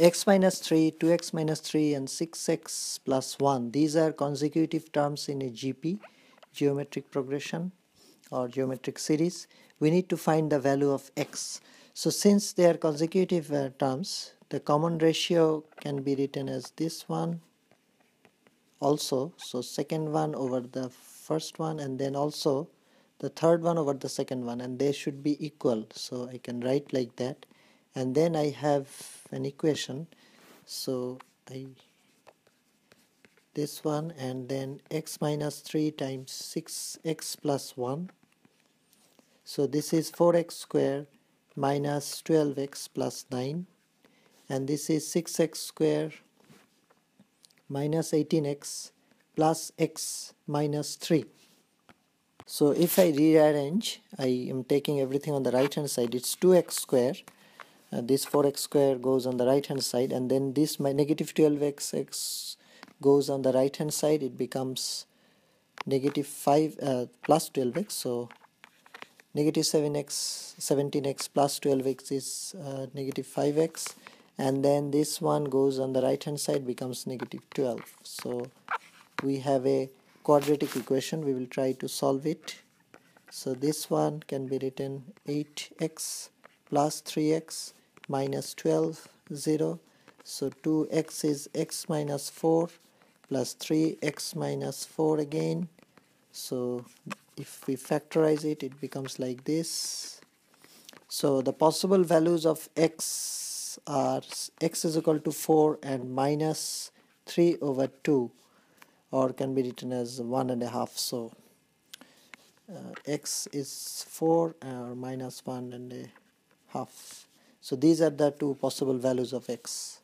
x minus 3, 2x minus 3 and 6x plus 1 these are consecutive terms in a GP geometric progression or geometric series. We need to find the value of x. So since they are consecutive uh, terms the common ratio can be written as this one also. So second one over the first one and then also the third one over the second one and they should be equal. So I can write like that and then I have an equation. So I this one and then x minus 3 times 6x plus 1 so this is 4x square minus 12x plus 9 and this is 6x square minus 18x plus x minus 3 so if I rearrange I am taking everything on the right hand side. It's 2x square uh, this 4x square goes on the right hand side and then this my negative 12x x goes on the right hand side. It becomes negative 5 uh, plus 12x so negative 7x 17x plus 12x is uh, negative 5x and then this one goes on the right hand side becomes negative 12 so we have a quadratic equation. We will try to solve it. So this one can be written 8x plus 3x minus 12 0 so 2x is x minus 4 plus 3x minus 4 again. So if we factorize it it becomes like this. So the possible values of x are x is equal to 4 and minus 3 over 2 or can be written as one and a half. So uh, x is 4 or minus one and a half so these are the two possible values of x